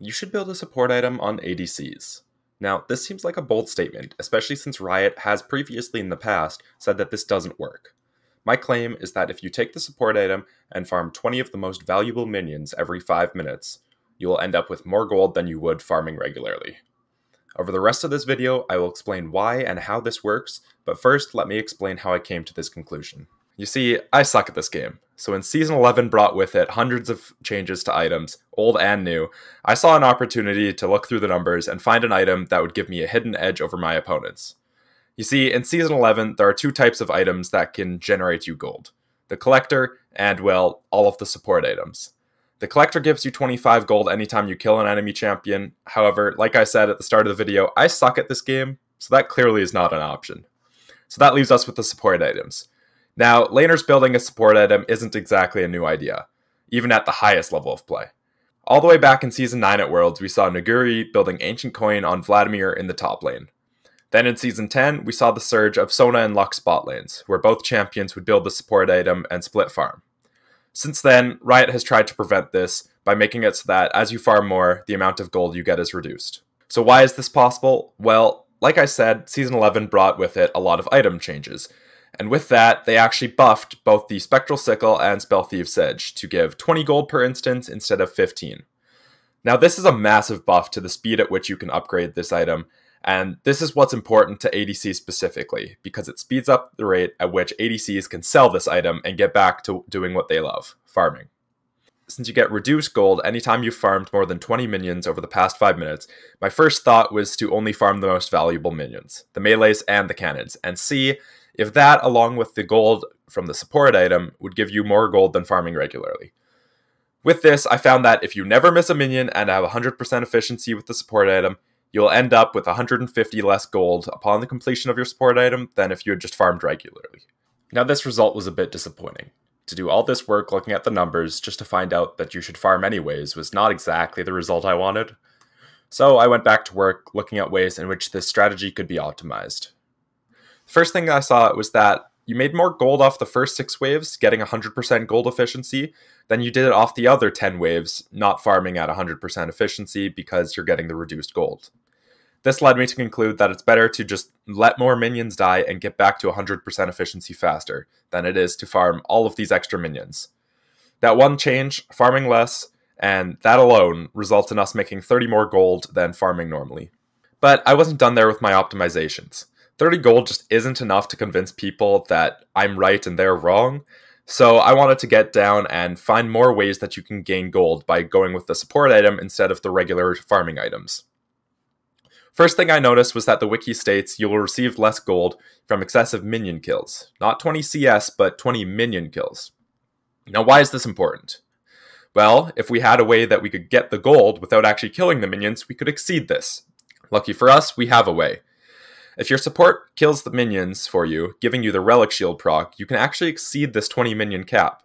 You should build a support item on ADCs. Now, this seems like a bold statement, especially since Riot has previously in the past said that this doesn't work. My claim is that if you take the support item and farm 20 of the most valuable minions every 5 minutes, you will end up with more gold than you would farming regularly. Over the rest of this video, I will explain why and how this works, but first let me explain how I came to this conclusion. You see, I suck at this game, so when Season 11 brought with it hundreds of changes to items, old and new, I saw an opportunity to look through the numbers and find an item that would give me a hidden edge over my opponents. You see, in Season 11, there are two types of items that can generate you gold the Collector, and, well, all of the support items. The Collector gives you 25 gold anytime you kill an enemy champion. However, like I said at the start of the video, I suck at this game, so that clearly is not an option. So that leaves us with the support items. Now, laners building a support item isn't exactly a new idea, even at the highest level of play. All the way back in Season 9 at Worlds, we saw Nuguri building Ancient Coin on Vladimir in the top lane. Then in Season 10, we saw the surge of Sona and Lux spot lanes, where both champions would build the support item and split farm. Since then, Riot has tried to prevent this by making it so that as you farm more, the amount of gold you get is reduced. So why is this possible? Well, like I said, Season 11 brought with it a lot of item changes, and with that, they actually buffed both the Spectral Sickle and Spellthief's Edge to give 20 gold per instance instead of 15. Now, this is a massive buff to the speed at which you can upgrade this item, and this is what's important to ADC specifically, because it speeds up the rate at which ADCs can sell this item and get back to doing what they love farming. Since you get reduced gold anytime you've farmed more than 20 minions over the past 5 minutes, my first thought was to only farm the most valuable minions, the melees and the cannons, and see if that, along with the gold from the support item, would give you more gold than farming regularly. With this, I found that if you never miss a minion and have 100% efficiency with the support item, you'll end up with 150 less gold upon the completion of your support item than if you had just farmed regularly. Now, this result was a bit disappointing. To do all this work looking at the numbers just to find out that you should farm anyways was not exactly the result I wanted. So I went back to work looking at ways in which this strategy could be optimized. The first thing I saw was that you made more gold off the first six waves, getting 100% gold efficiency, than you did it off the other 10 waves, not farming at 100% efficiency because you're getting the reduced gold. This led me to conclude that it's better to just let more minions die and get back to 100% efficiency faster than it is to farm all of these extra minions. That one change, farming less, and that alone results in us making 30 more gold than farming normally. But I wasn't done there with my optimizations. 30 gold just isn't enough to convince people that I'm right and they're wrong. So I wanted to get down and find more ways that you can gain gold by going with the support item instead of the regular farming items. First thing I noticed was that the wiki states you will receive less gold from excessive minion kills. Not 20 CS, but 20 minion kills. Now, why is this important? Well, if we had a way that we could get the gold without actually killing the minions, we could exceed this. Lucky for us, we have a way. If your support kills the minions for you, giving you the Relic Shield proc, you can actually exceed this 20 minion cap.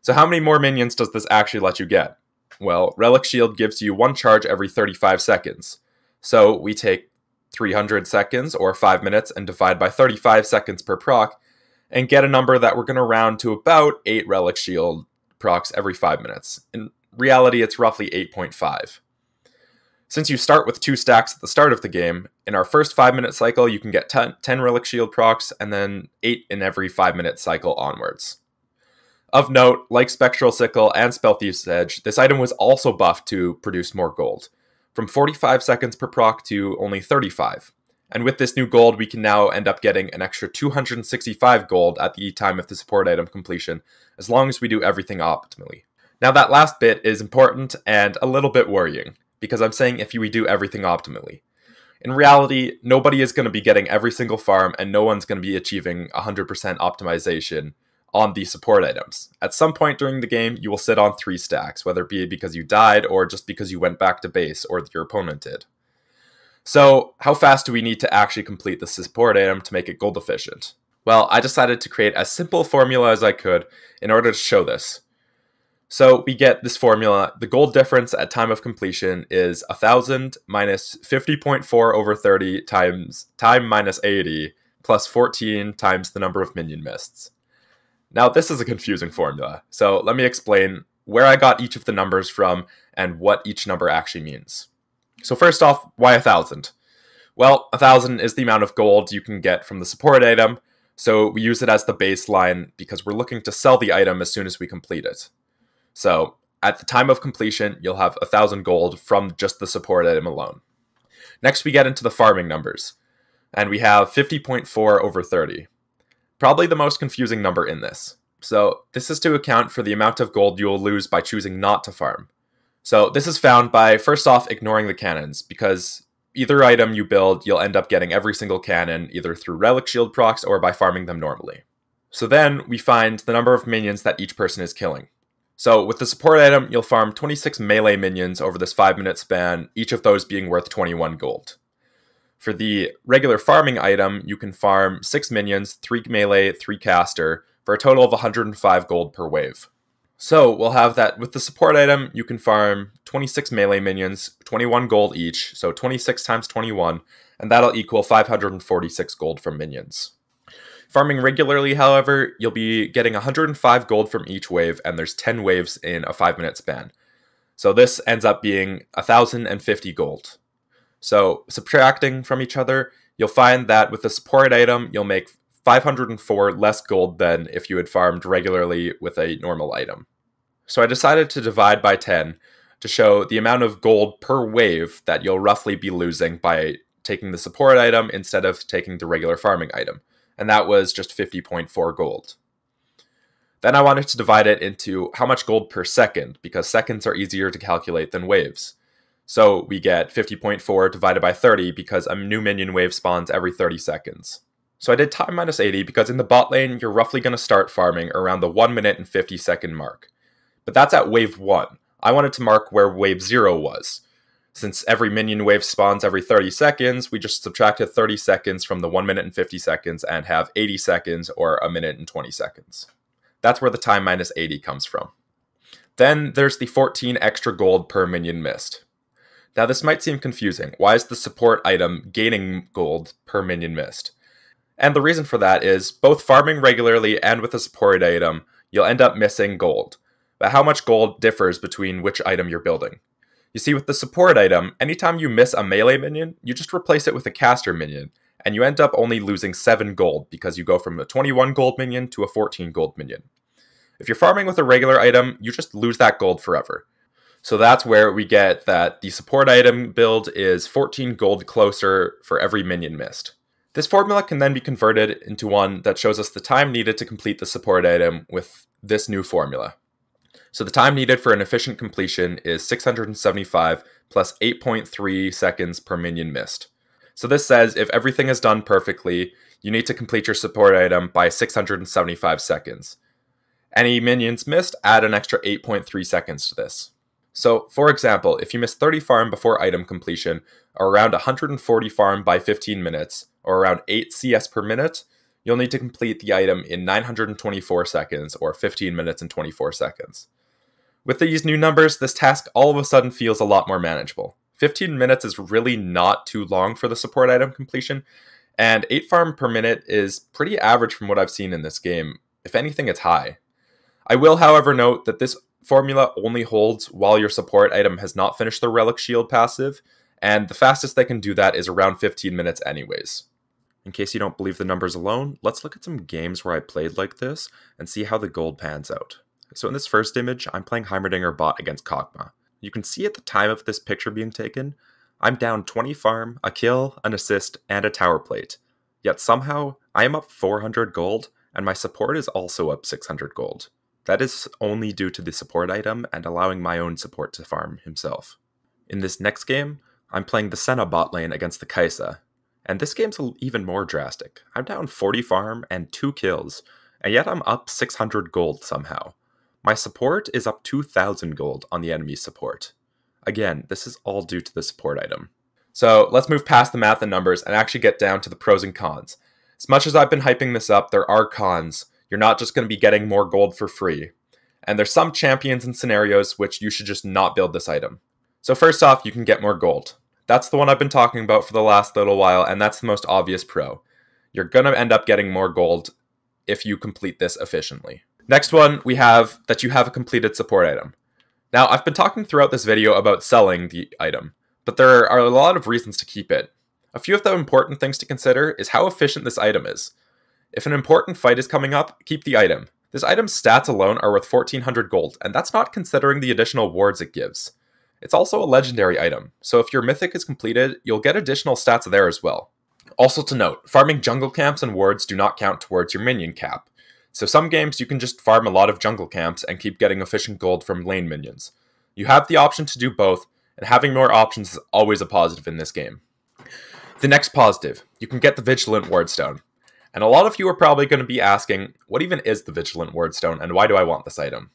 So how many more minions does this actually let you get? Well, Relic Shield gives you one charge every 35 seconds. So we take 300 seconds or 5 minutes and divide by 35 seconds per proc and get a number that we're going to round to about 8 Relic Shield procs every 5 minutes. In reality, it's roughly 8.5. Since you start with two stacks at the start of the game, in our first 5 minute cycle you can get 10, 10 Relic Shield procs and then 8 in every 5 minute cycle onwards. Of note, like Spectral Sickle and Spellthief's Edge, this item was also buffed to produce more gold, from 45 seconds per proc to only 35. And with this new gold, we can now end up getting an extra 265 gold at the time of the support item completion, as long as we do everything optimally. Now that last bit is important and a little bit worrying because I'm saying if we do everything optimally. In reality, nobody is going to be getting every single farm and no one's going to be achieving 100% optimization on the support items. At some point during the game, you will sit on three stacks, whether it be because you died or just because you went back to base or your opponent did. So, how fast do we need to actually complete the support item to make it gold efficient? Well, I decided to create as simple a formula as I could in order to show this. So we get this formula. The gold difference at time of completion is 1000 minus 50.4 over 30 times time minus 80 plus 14 times the number of minion missed. Now, this is a confusing formula, so let me explain where I got each of the numbers from and what each number actually means. So first off, why a thousand? Well, a thousand is the amount of gold you can get from the support item, so we use it as the baseline because we're looking to sell the item as soon as we complete it. So at the time of completion, you'll have a thousand gold from just the support item alone. Next, we get into the farming numbers, and we have 50.4 over 30. Probably the most confusing number in this. So this is to account for the amount of gold you will lose by choosing not to farm. So this is found by first off ignoring the cannons, because either item you build, you'll end up getting every single cannon either through relic shield procs or by farming them normally. So then we find the number of minions that each person is killing. So with the support item, you'll farm 26 melee minions over this 5 minute span, each of those being worth 21 gold. For the regular farming item, you can farm 6 minions, 3 melee, 3 caster, for a total of 105 gold per wave. So we'll have that with the support item, you can farm 26 melee minions, 21 gold each, so 26 times 21, and that'll equal 546 gold from minions. Farming regularly, however, you'll be getting 105 gold from each wave, and there's 10 waves in a 5 minute span. So this ends up being 1050 gold. So subtracting from each other, you'll find that with the support item, you'll make 504 less gold than if you had farmed regularly with a normal item. So I decided to divide by 10 to show the amount of gold per wave that you'll roughly be losing by taking the support item instead of taking the regular farming item. And that was just 50.4 gold. Then I wanted to divide it into how much gold per second, because seconds are easier to calculate than waves. So we get 50.4 divided by 30 because a new minion wave spawns every 30 seconds. So I did time minus 80 because in the bot lane, you're roughly going to start farming around the 1 minute and 50 second mark. But that's at wave 1. I wanted to mark where wave 0 was. Since every minion wave spawns every 30 seconds, we just subtracted 30 seconds from the 1 minute and 50 seconds and have 80 seconds or a minute and 20 seconds. That's where the time minus 80 comes from. Then there's the 14 extra gold per minion missed. Now this might seem confusing. Why is the support item gaining gold per minion missed? And the reason for that is both farming regularly and with a support item, you'll end up missing gold. But how much gold differs between which item you're building. You see, with the support item, anytime you miss a melee minion, you just replace it with a caster minion, and you end up only losing 7 gold because you go from a 21 gold minion to a 14 gold minion. If you're farming with a regular item, you just lose that gold forever. So that's where we get that the support item build is 14 gold closer for every minion missed. This formula can then be converted into one that shows us the time needed to complete the support item with this new formula. So the time needed for an efficient completion is 675 plus 8.3 seconds per minion missed. So this says if everything is done perfectly, you need to complete your support item by 675 seconds. Any minions missed, add an extra 8.3 seconds to this. So, for example, if you miss 30 farm before item completion, or around 140 farm by 15 minutes, or around 8 CS per minute, you'll need to complete the item in 924 seconds, or 15 minutes and 24 seconds. With these new numbers, this task all of a sudden feels a lot more manageable. 15 minutes is really not too long for the support item completion, and 8 farm per minute is pretty average from what I've seen in this game. If anything, it's high. I will, however, note that this formula only holds while your support item has not finished the Relic Shield passive, and the fastest they can do that is around 15 minutes anyways. In case you don't believe the numbers alone, let's look at some games where I played like this and see how the gold pans out. So in this first image, I'm playing Heimerdinger bot against Kog'Maw. You can see at the time of this picture being taken, I'm down 20 farm, a kill, an assist, and a tower plate. Yet somehow, I am up 400 gold, and my support is also up 600 gold. That is only due to the support item and allowing my own support to farm himself. In this next game, I'm playing the Senna bot lane against the Kai'Sa, and this game's even more drastic. I'm down 40 farm and 2 kills, and yet I'm up 600 gold somehow. My support is up 2000 gold on the enemy support. Again, this is all due to the support item. So let's move past the math and numbers and actually get down to the pros and cons. As much as I've been hyping this up, there are cons, you're not just going to be getting more gold for free. And there's some champions and scenarios which you should just not build this item. So first off, you can get more gold. That's the one I've been talking about for the last little while, and that's the most obvious pro. You're going to end up getting more gold if you complete this efficiently. Next one, we have that you have a completed support item. Now, I've been talking throughout this video about selling the item, but there are a lot of reasons to keep it. A few of the important things to consider is how efficient this item is. If an important fight is coming up, keep the item. This item's stats alone are worth 1400 gold, and that's not considering the additional wards it gives. It's also a legendary item, so if your mythic is completed, you'll get additional stats there as well. Also to note, farming jungle camps and wards do not count towards your minion cap. So some games you can just farm a lot of jungle camps and keep getting efficient gold from lane minions. You have the option to do both, and having more options is always a positive in this game. The next positive, you can get the Vigilant Wardstone. And a lot of you are probably going to be asking, what even is the Vigilant Wardstone and why do I want this item?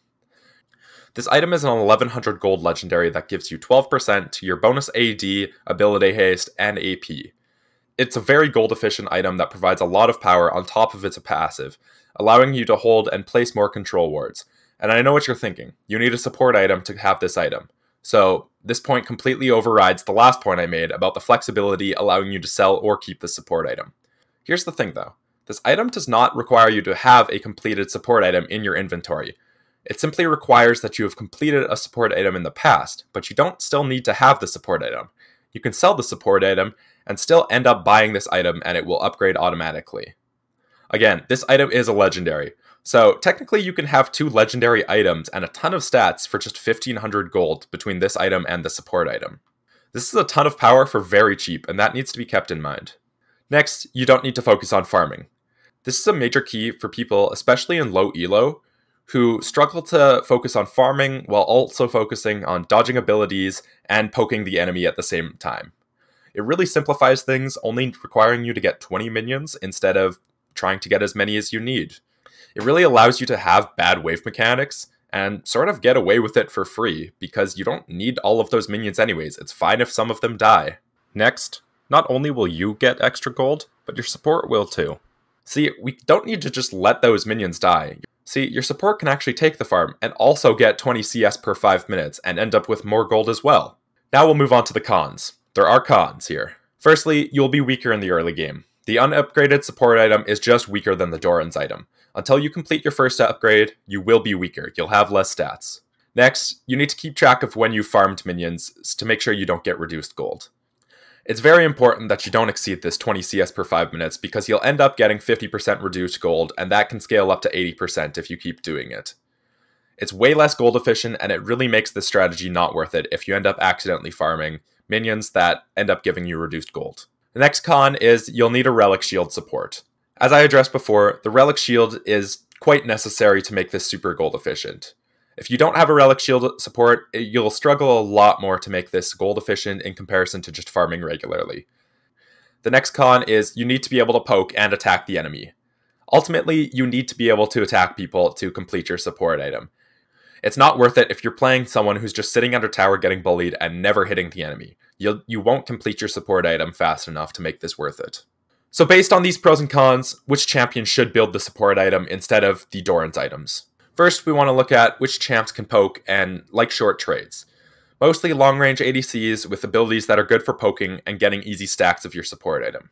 This item is an 1100 gold legendary that gives you 12% to your bonus AD, ability haste, and AP. It's a very gold efficient item that provides a lot of power on top of its passive, allowing you to hold and place more control wards. And I know what you're thinking. You need a support item to have this item. So, this point completely overrides the last point I made about the flexibility allowing you to sell or keep the support item. Here's the thing though this item does not require you to have a completed support item in your inventory. It simply requires that you have completed a support item in the past, but you don't still need to have the support item. You can sell the support item and still end up buying this item and it will upgrade automatically. Again, this item is a legendary, so technically you can have two legendary items and a ton of stats for just 1500 gold between this item and the support item. This is a ton of power for very cheap, and that needs to be kept in mind. Next, you don't need to focus on farming. This is a major key for people, especially in low elo, who struggle to focus on farming while also focusing on dodging abilities and poking the enemy at the same time. It really simplifies things, only requiring you to get 20 minions instead of trying to get as many as you need. It really allows you to have bad wave mechanics and sort of get away with it for free because you don't need all of those minions anyways. It's fine if some of them die. Next, not only will you get extra gold, but your support will too. See, we don't need to just let those minions die. See, your support can actually take the farm and also get 20 CS per 5 minutes and end up with more gold as well. Now we'll move on to the cons. There are cons here. Firstly, you'll be weaker in the early game. The unupgraded support item is just weaker than the Doran's item. Until you complete your first upgrade, you will be weaker. You'll have less stats. Next, you need to keep track of when you farmed minions to make sure you don't get reduced gold. It's very important that you don't exceed this 20 CS per 5 minutes because you'll end up getting 50% reduced gold, and that can scale up to 80% if you keep doing it. It's way less gold efficient, and it really makes this strategy not worth it if you end up accidentally farming minions that end up giving you reduced gold. The next con is you'll need a Relic Shield support. As I addressed before, the Relic Shield is quite necessary to make this super gold efficient. If you don't have a Relic Shield support, you'll struggle a lot more to make this gold efficient in comparison to just farming regularly. The next con is you need to be able to poke and attack the enemy. Ultimately, you need to be able to attack people to complete your support item. It's not worth it if you're playing someone who's just sitting under tower getting bullied and never hitting the enemy. You'll, you won't complete your support item fast enough to make this worth it. So based on these pros and cons, which champion should build the support item instead of the Doran's items? First, we want to look at which champs can poke and like short trades. Mostly long range ADCs with abilities that are good for poking and getting easy stacks of your support item.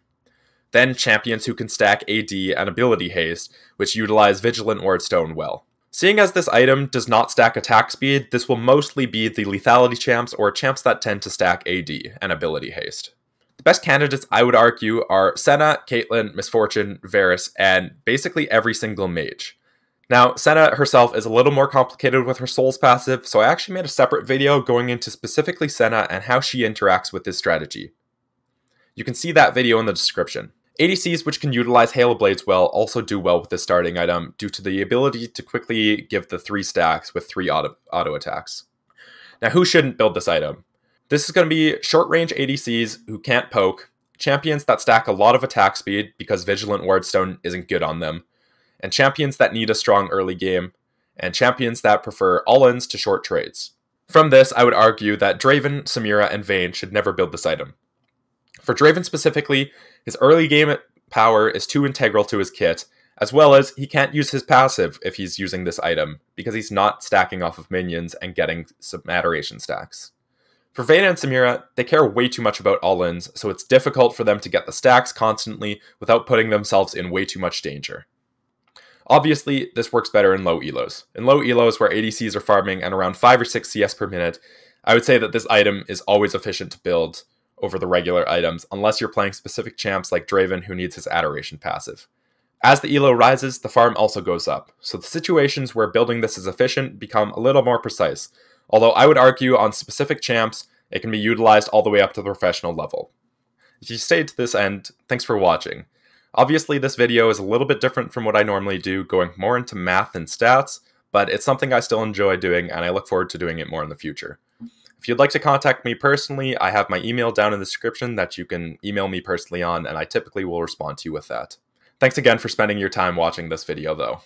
Then champions who can stack AD and ability haste, which utilize Vigilant Wardstone well. Seeing as this item does not stack attack speed, this will mostly be the lethality champs or champs that tend to stack AD and ability haste. The best candidates I would argue are Senna, Caitlyn, Miss Fortune, Varus, and basically every single mage. Now, Senna herself is a little more complicated with her Soul's passive, so I actually made a separate video going into specifically Senna and how she interacts with this strategy. You can see that video in the description. ADCs which can utilize Hail of Blades well also do well with this starting item due to the ability to quickly give the 3 stacks with 3 auto, auto attacks. Now who shouldn't build this item? This is going to be short range ADCs who can't poke, champions that stack a lot of attack speed because Vigilant Wardstone isn't good on them, and champions that need a strong early game, and champions that prefer all-ins to short trades. From this, I would argue that Draven, Samira, and Vayne should never build this item. For Draven specifically, his early game power is too integral to his kit, as well as he can't use his passive if he's using this item, because he's not stacking off of minions and getting some adoration stacks. For Vayne and Samira, they care way too much about all-ins, so it's difficult for them to get the stacks constantly without putting themselves in way too much danger. Obviously, this works better in low elos. In low elos, where ADCs are farming at around 5 or 6 CS per minute, I would say that this item is always efficient to build over the regular items, unless you're playing specific champs like Draven who needs his Adoration passive. As the elo rises, the farm also goes up, so the situations where building this is efficient become a little more precise, although I would argue on specific champs, it can be utilized all the way up to the professional level. If you stayed to this end, thanks for watching. Obviously, this video is a little bit different from what I normally do, going more into math and stats, but it's something I still enjoy doing, and I look forward to doing it more in the future. If you'd like to contact me personally, I have my email down in the description that you can email me personally on, and I typically will respond to you with that. Thanks again for spending your time watching this video, though.